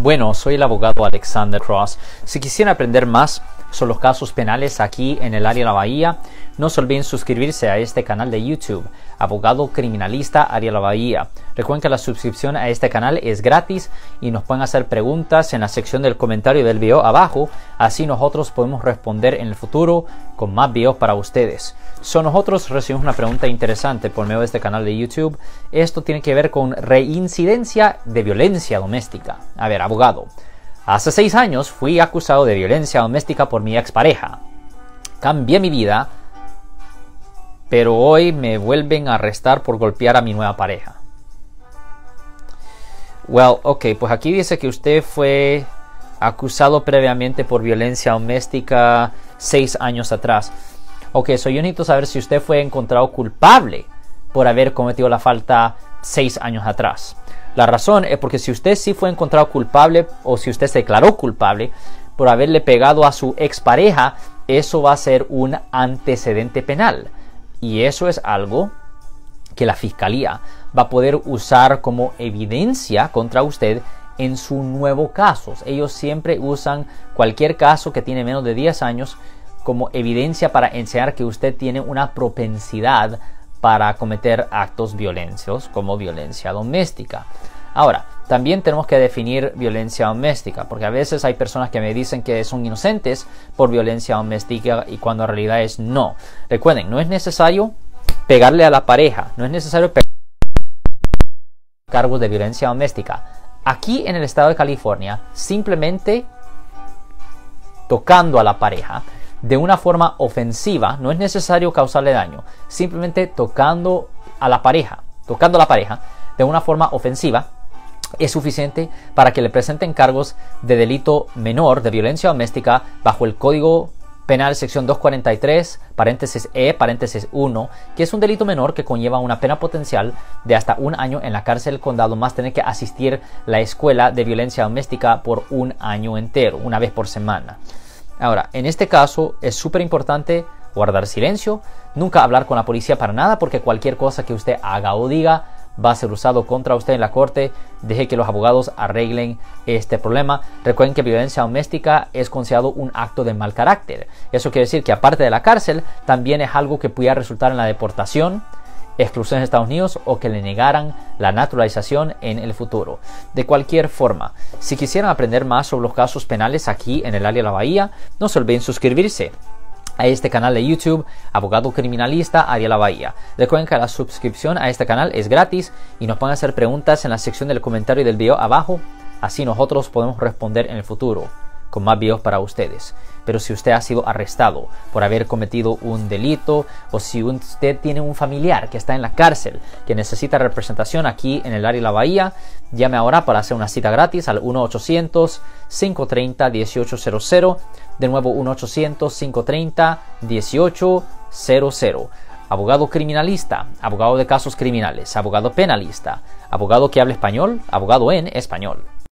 Bueno, soy el abogado Alexander Cross. Si quisieran aprender más sobre los casos penales aquí en el área de la Bahía, no se olviden suscribirse a este canal de YouTube, Abogado Criminalista Área la Bahía. Recuerden que la suscripción a este canal es gratis y nos pueden hacer preguntas en la sección del comentario del video abajo, así nosotros podemos responder en el futuro con más videos para ustedes. So, nosotros recibimos una pregunta interesante por medio de este canal de YouTube. Esto tiene que ver con reincidencia de violencia doméstica. A ver, abogado. Hace seis años fui acusado de violencia doméstica por mi expareja. Cambié mi vida pero hoy me vuelven a arrestar por golpear a mi nueva pareja. Well, ok, pues aquí dice que usted fue acusado previamente por violencia doméstica seis años atrás. Ok, so yo necesito saber si usted fue encontrado culpable por haber cometido la falta seis años atrás. La razón es porque si usted sí fue encontrado culpable o si usted se declaró culpable por haberle pegado a su expareja, eso va a ser un antecedente penal. Y eso es algo que la fiscalía va a poder usar como evidencia contra usted en su nuevo caso. Ellos siempre usan cualquier caso que tiene menos de 10 años como evidencia para enseñar que usted tiene una propensidad para cometer actos violentos como violencia doméstica. Ahora, también tenemos que definir violencia doméstica, porque a veces hay personas que me dicen que son inocentes por violencia doméstica y cuando en realidad es no. Recuerden, no es necesario pegarle a la pareja, no es necesario pegar cargos de violencia doméstica. Aquí en el estado de California, simplemente tocando a la pareja de una forma ofensiva, no es necesario causarle daño, simplemente tocando a la pareja, tocando a la pareja de una forma ofensiva, es suficiente para que le presenten cargos de delito menor de violencia doméstica bajo el Código Penal sección 243, paréntesis E, paréntesis 1, que es un delito menor que conlleva una pena potencial de hasta un año en la cárcel del condado, más tener que asistir la escuela de violencia doméstica por un año entero, una vez por semana. Ahora, en este caso es súper importante guardar silencio, nunca hablar con la policía para nada, porque cualquier cosa que usted haga o diga va a ser usado contra usted en la corte. Deje que los abogados arreglen este problema. Recuerden que violencia doméstica es considerado un acto de mal carácter. Eso quiere decir que aparte de la cárcel, también es algo que pudiera resultar en la deportación, exclusión de Estados Unidos o que le negaran la naturalización en el futuro. De cualquier forma, si quisieran aprender más sobre los casos penales aquí en el área de la Bahía, no se olviden suscribirse a este canal de YouTube, Abogado Criminalista Ariela Bahía. Recuerden que la suscripción a este canal es gratis y nos pueden hacer preguntas en la sección del comentario del video abajo, así nosotros podemos responder en el futuro con más videos para ustedes. Pero si usted ha sido arrestado por haber cometido un delito o si usted tiene un familiar que está en la cárcel que necesita representación aquí en el área de la Bahía, llame ahora para hacer una cita gratis al 1-800-530-1800. De nuevo 1-800-530-1800. Abogado criminalista, abogado de casos criminales, abogado penalista, abogado que habla español, abogado en español.